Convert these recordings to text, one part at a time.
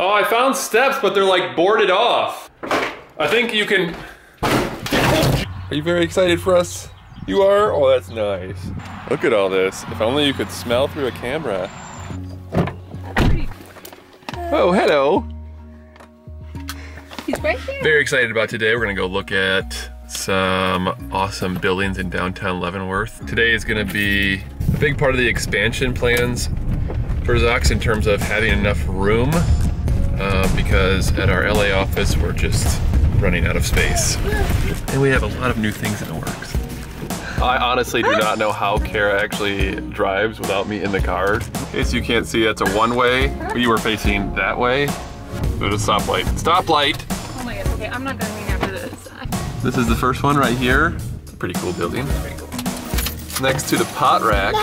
Oh, I found steps, but they're like boarded off. I think you can... Are you very excited for us? You are? Oh, that's nice. Look at all this. If only you could smell through a camera. Oh, hello. He's right here. Very excited about today. We're gonna go look at some awesome buildings in downtown Leavenworth. Today is gonna be a big part of the expansion plans for Zox in terms of having enough room uh, because at our LA office we're just running out of space. And we have a lot of new things in the works. I honestly do not know how Kara actually drives without me in the car. In case you can't see, that's a one-way. We were facing that way. There's a stoplight. Stoplight! Oh my god, okay, I'm not going after this. This is the first one right here. It's a pretty cool building. Next to the pot rack,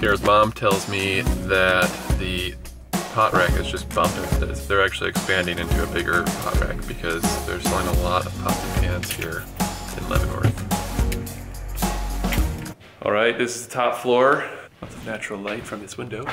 Kara's mom tells me that the pot rack is just bumping. They're actually expanding into a bigger hot rack because they're selling a lot of pots and pans here in Leavenworth. All right, this is the top floor. Lots of natural light from this window.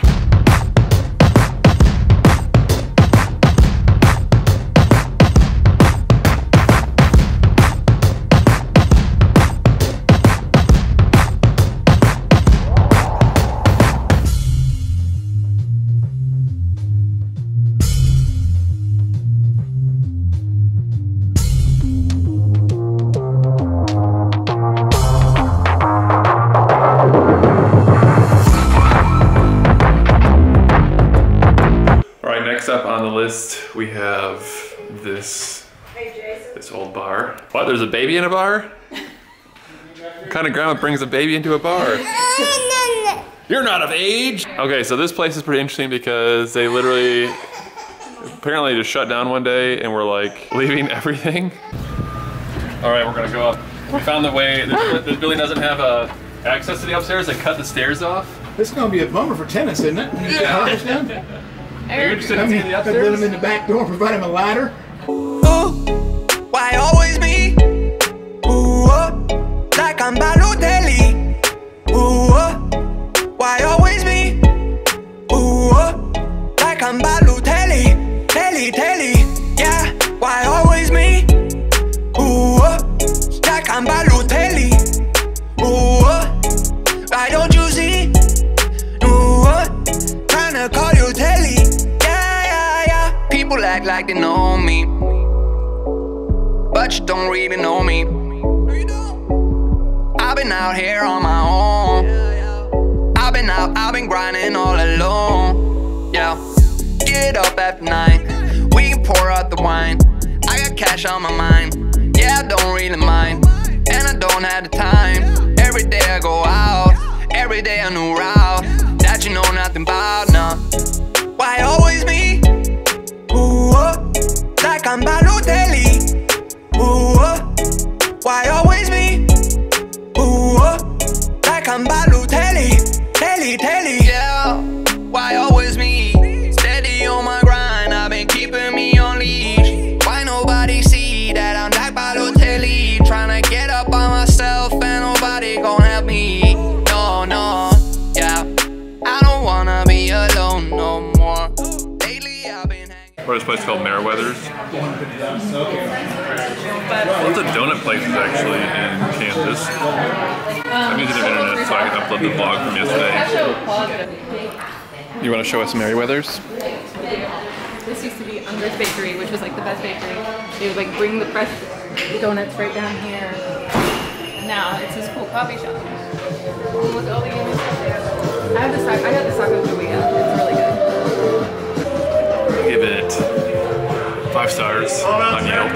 List, we have this this old bar. What, there's a baby in a bar? What kind of grandma brings a baby into a bar? You're not of age! Okay, so this place is pretty interesting because they literally apparently just shut down one day and we're like leaving everything. All right, we're gonna go up. We found the way, this, this building doesn't have uh, access to the upstairs. They cut the stairs off. This is gonna be a bummer for tenants, isn't it? When you get harvest done? Are you interested I in mean, seeing the I let them in the back door, provide them a ladder. Ooh, why always me? Ooh, oh, like I'm Balotelli. Ooh, oh, why always like they know me but you don't really know me. I've been out here on my own. I've been out, I've been grinding all alone. Yeah, get up after nine. We can pour out the wine. I got cash on my mind. Yeah, I don't really mind. And I don't have the time. Every day I go out. Every day a new route. That you know nothing about, nah. Why always me? Like I'm this place called Meriwether's? Lots of donut places actually in Kansas. I'm using their internet so I can upload the vlog from yesterday. You want to show us Meriwether's? This used to be Unger's Bakery, which was like the best bakery. They would like bring the fresh donuts right down here. Now it's this cool coffee shop. Look at all the five stars on Yelp.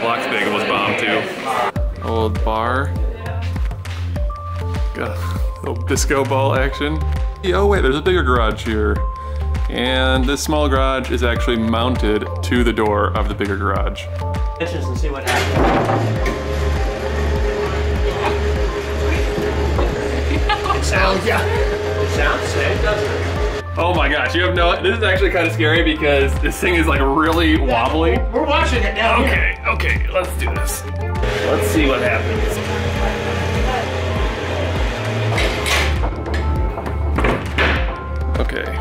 Block's Bagel was bomb too. Old bar. Got a little disco ball action. Oh wait, there's a bigger garage here. And this small garage is actually mounted to the door of the bigger garage. Pitches and see what happens. It sounds, yeah. it sounds safe, doesn't it? Oh my gosh, you have no, this is actually kind of scary because this thing is like really wobbly. We're watching it now. Okay, okay, let's do this. Let's see what happens. Okay.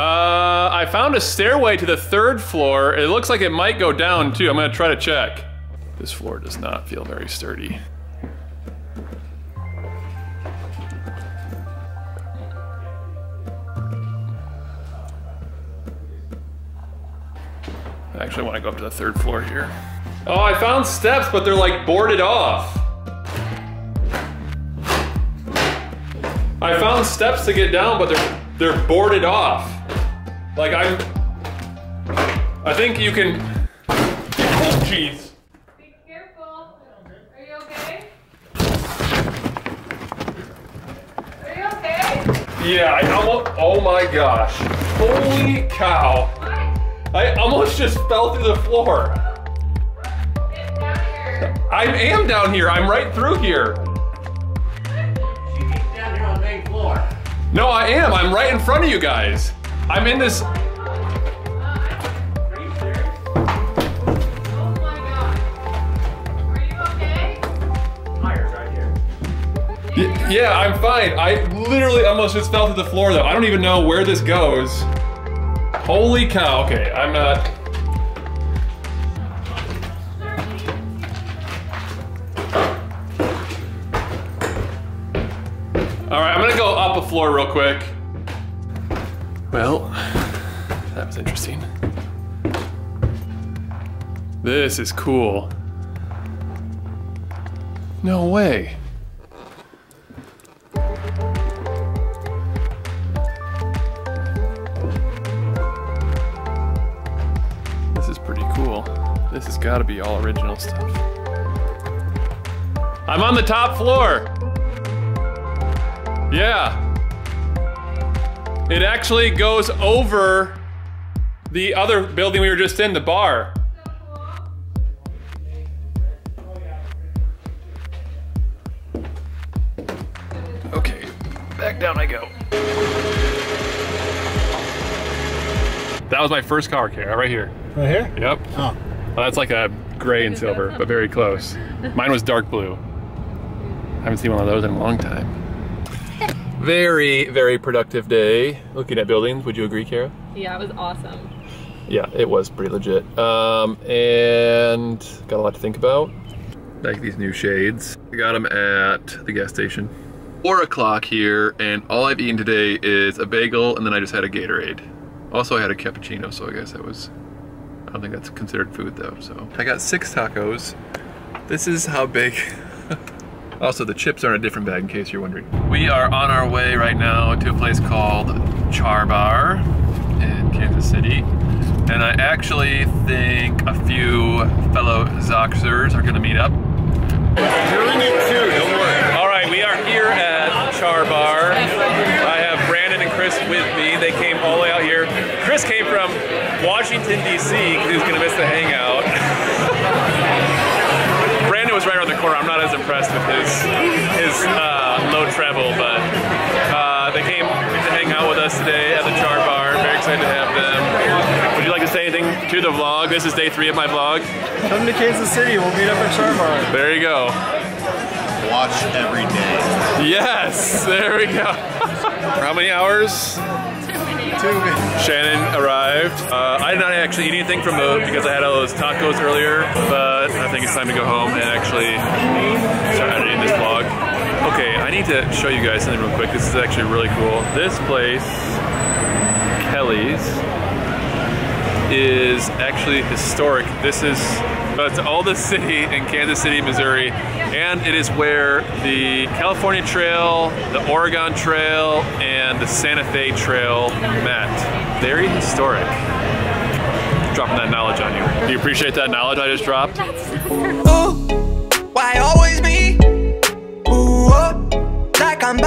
Uh, I found a stairway to the third floor. It looks like it might go down too. I'm gonna try to check. This floor does not feel very sturdy. I actually want to go up to the third floor here. Oh, I found steps, but they're like boarded off. I found steps to get down, but they're they're boarded off. Like I'm I think you can Oh jeez. Be careful. Are you okay? Are you okay? Yeah, I almost oh my gosh. Holy cow. I almost just fell through the floor. I am down here. I'm right through here. She down here on the main floor. No, I am. I'm right in front of you guys. I'm in this Yeah, I'm fine. I literally almost just fell through the floor though. I don't even know where this goes. Holy cow. Okay, I'm not. All right, I'm gonna go up a floor real quick. Well, that was interesting. This is cool. No way. This has got to be all original stuff. I'm on the top floor. Yeah. It actually goes over the other building we were just in, the bar. Okay, back down I go. That was my first car, Kara, right here. Right here? Yep. Oh. Well, that's like a gray and silver, but very close. Mine was dark blue. I haven't seen one of those in a long time. Very, very productive day looking at buildings. Would you agree, Kara? Yeah, it was awesome. Yeah, it was pretty legit. Um, and got a lot to think about. Like these new shades. I got them at the gas station. Four o'clock here, and all I've eaten today is a bagel, and then I just had a Gatorade. Also, I had a cappuccino, so I guess that was. I don't think that's considered food though. So I got six tacos. This is how big. also, the chips are in a different bag, in case you're wondering. We are on our way right now to a place called Char Bar in Kansas City. And I actually think a few fellow Zoxers are gonna meet up. Doing it too, don't worry. All right, we are here at Char Bar. I have Brandon and Chris with me. They came all the way out here. Chris came from Washington, D.C. because he was gonna miss the hangout. Brandon was right around the corner. I'm not as impressed with his his uh, low travel, but uh, they came to hang out with us today at the Char Bar. Very excited to have them. Would you like to say anything to the vlog? This is day three of my vlog. Come to Kansas City. We'll meet up at Char Bar. There you go. watch every day. Yes, there we go. How many hours? Shannon arrived. Uh, I did not actually eat anything from the because I had all those tacos earlier, but I think it's time to go home and actually start editing this vlog. Okay, I need to show you guys something real quick. This is actually really cool. This place, Kelly's, is actually historic. This is it's the oldest city in Kansas City, Missouri, and it is where the California Trail, the Oregon Trail, and the Santa Fe Trail met. Very historic. Dropping that knowledge on you. Do you appreciate that knowledge I just dropped? Ooh, why always me? Ooh, oh, like I'm